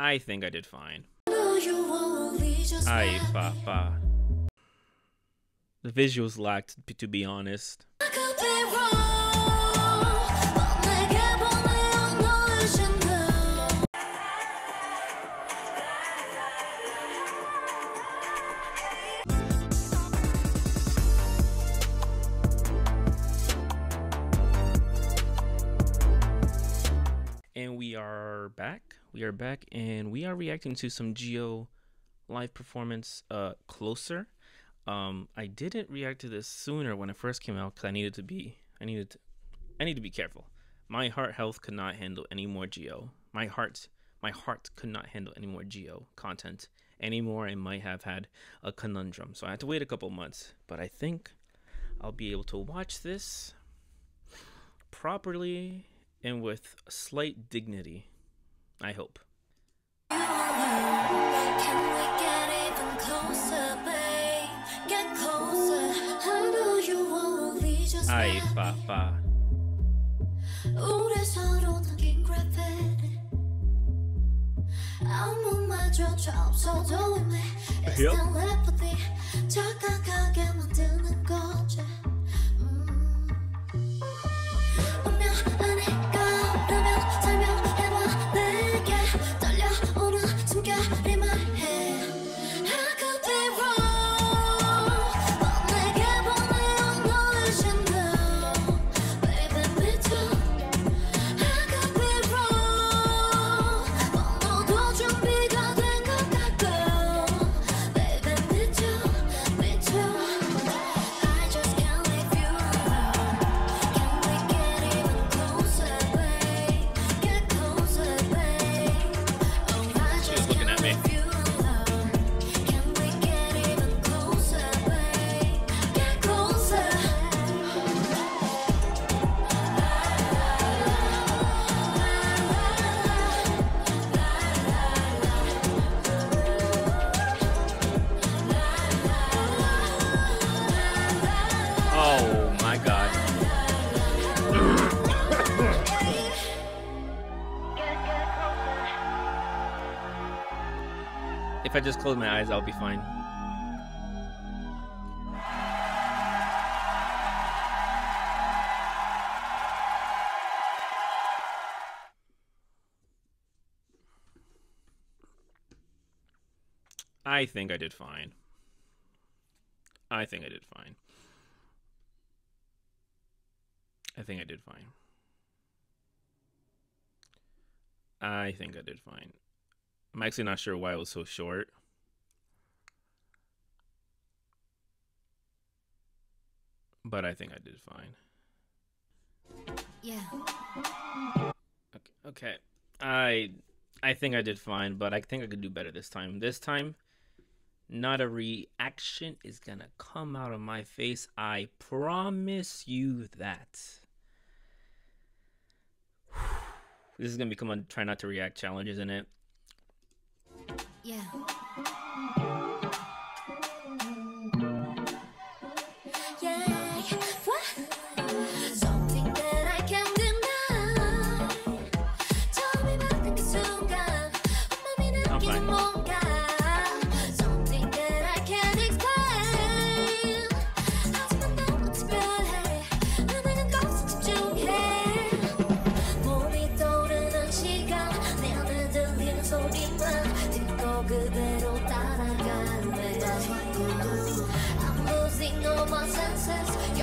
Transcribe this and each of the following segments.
I think I did fine. Ay, papa. The visuals lacked, to be honest. And we are back. We are back and we are reacting to some Jihyo live performance uh closer. Um I didn't react to this sooner when it first came out cuz I needed to be I needed to, I need to be careful. My heart health could not handle any more Jihyo. My heart my heart could not handle any more Jihyo content anymore. I might have had a conundrum. So I had to wait a couple months, but I think I'll be able to watch this properly and with slight dignity. I hope. Ay, papá. Yep. I just close my eyes, I'll be fine. I think I did fine. I think I did fine. I think I did fine. I think I did fine. I'm actually not sure why it was so short. But I think I did fine. Yeah. Okay. Okay. I I think I did fine, but I think I could do better this time. This time, not a reaction is gonna come out of my face. I promise you that. This is gonna become a try not to react challenge, isn't it? Yeah.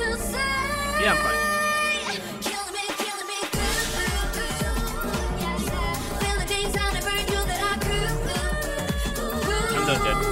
to say. Yeah, I'm fine. Killing me, killing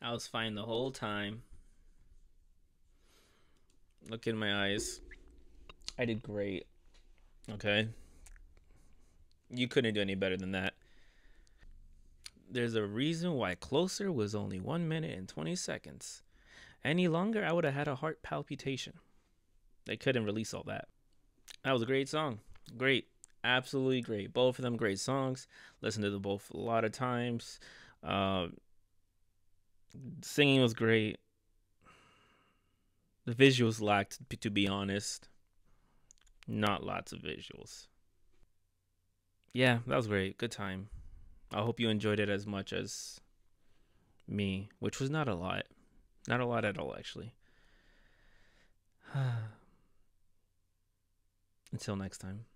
I was fine the whole time. Look in my eyes. I did great. Okay. You couldn't do any better than that. There's a reason why Closer was only 1 minute and 20 seconds. Any longer, I would have had a heart palpitation. They couldn't release all that. That was a great song. Great. Absolutely great. Both of them great songs. Listened to them both a lot of times. Uh, singing was great. The visuals lacked, to be honest. Not lots of visuals. Yeah, that was great. Good time. I hope you enjoyed it as much as me, which was not a lot. Not a lot at all, actually. Until next time.